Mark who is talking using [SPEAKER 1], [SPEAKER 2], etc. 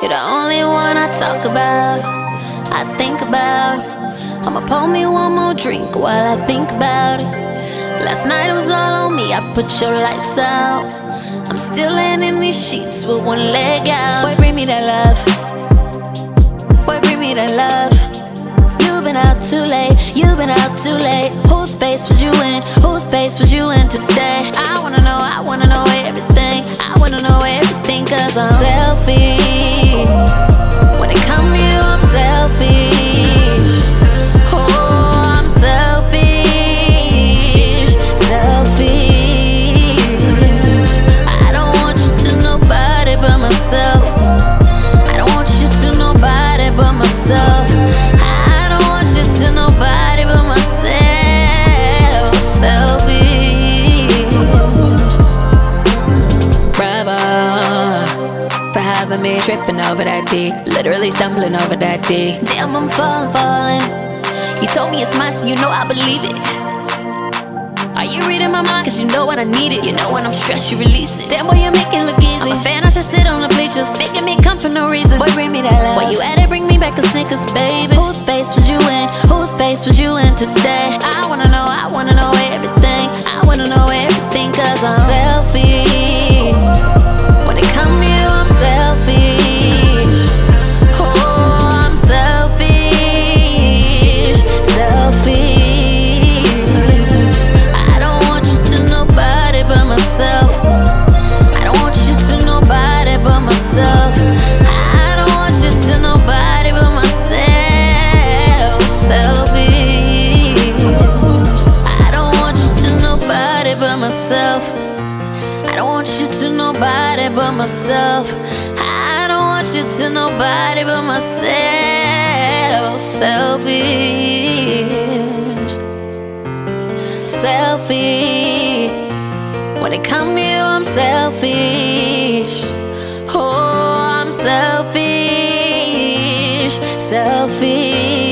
[SPEAKER 1] You're the only one I talk about, I think about. I'ma pour me one more drink while I think about it. Last night it was all on me, I put your lights out. I'm still laying in these sheets with one leg out. Boy, bring me that love. Boy, bring me that love. You've been out too late, you've been out too late. Whose face was you in? Whose face was you in today? I wanna know, I wanna know everything. I wanna know everything, cause I'm selfish. Me tripping over that D, literally stumbling over that D. Damn, I'm falling, falling. You told me it's mine, so you know I believe it. Are you reading my mind? Cause you know when I need it. You know when I'm stressed, you release it. Damn, boy, you make it look easy. I'm a fan, I should sit on the bleachers. Making me come for no reason. Boy, bring me that love. Where you at it, bring me back the Snickers, baby. Whose face was you in? Whose face was you in today? I wanna want you to nobody but myself. I don't want you to nobody but myself. Selfish. Selfish. When it comes to you, I'm selfish. Oh, I'm selfish. Selfish.